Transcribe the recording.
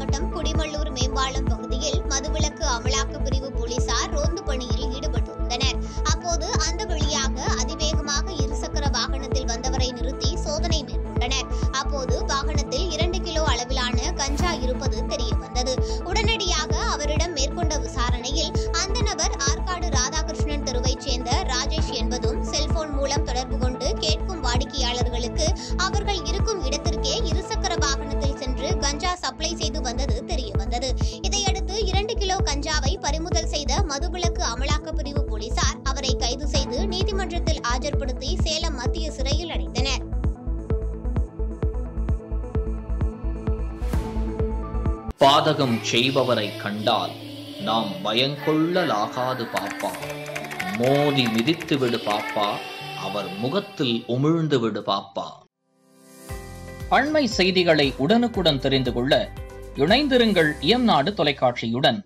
மாவட்டம் குடிமல்லூர் மேம்பாலம் பகுதியில் மதுவிலக்கு அமலாக்க பிரிவு போலீசார் ரோந்து பணியில் ஈடுபட்டிருந்தனர் அப்போது அந்த வழியாக அதிவேகமாக இருசக்கர வாகனத்தில் வந்தவரை நிறுத்தி சோதனை மேற்கொண்டனர். அப்போது வாகனத்தில் இரண்டு கிலோ அளவிலான கஞ்சா இருப்பது தெரிய வந்தது உடனடியாக அவரிடம் மேற்கொண்ட விசாரணையில் அந்த நபர் ஆற்காடு ராதாகிருஷ்ணன் தெருவைச் சேர்ந்த ராஜேஷ் என்பதும் செல்போன் மூலம் தொடர்பு கொண்டு கேட்கும் வாடிக்கையாளர்களுக்கு அவர்கள் இருக்கும் இடத்திற்கே இருசக்கர சப்ளை செய்து வந்தது தெரிய வந்தது. இதையடுத்து இரண்டு கிலோ கஞ்சாவை பறிமுதல் செய்த மதுவிலக்கு அமலாக்க பிரிவு போலீசார் அவரை கைது செய்து நீதிமன்றத்தில் ஆஜர்படுத்தி சேலம் மத்திய சிறையில் அடைத்தனர். பாதகம் செய்பவரை கண்டால் நாம் பயங்கொள்ளலாகாது பாப்பா. மோதி மிதித்து விடு பாப்பா. அவர் முகத்தில் உமிழ்ந்து விடு பாப்பா. அண்மை செய்திகளை உடனுக்குடன் தெரிந்து கொள்ள இணைந்திருங்கள் இயம்நாடு தொலைக்காட்சியுடன்.